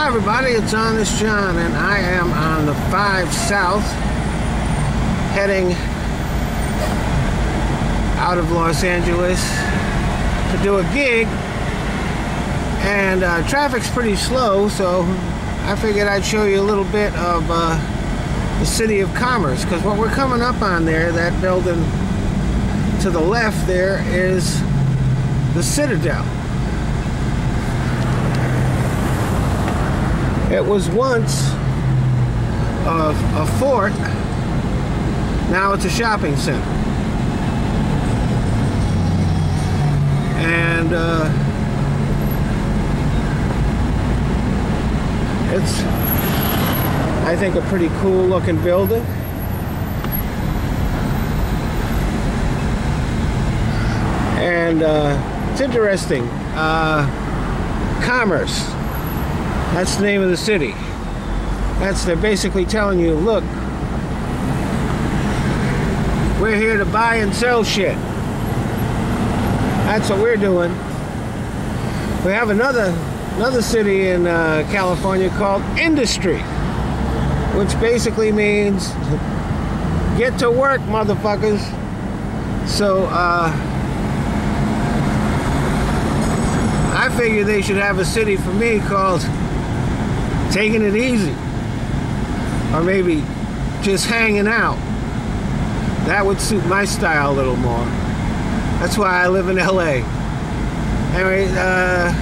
Hi everybody, it's Honest John and I am on the 5 South heading out of Los Angeles to do a gig. And uh, traffic's pretty slow so I figured I'd show you a little bit of uh, the City of Commerce. Because what we're coming up on there, that building to the left there is the Citadel. It was once a, a fort, now it's a shopping center. And uh, it's, I think, a pretty cool looking building. And uh, it's interesting. Uh, commerce that's the name of the city. That's they're basically telling you, look, we're here to buy and sell shit. That's what we're doing. We have another another city in uh, California called Industry, which basically means get to work, motherfuckers. So uh, I figure they should have a city for me called taking it easy. Or maybe just hanging out. That would suit my style a little more. That's why I live in LA anyway uh,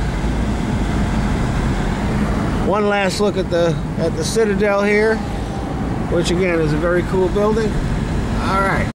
one last look at the at the Citadel here which again is a very cool building. All right